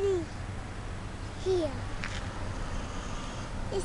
Daddy. Here. This.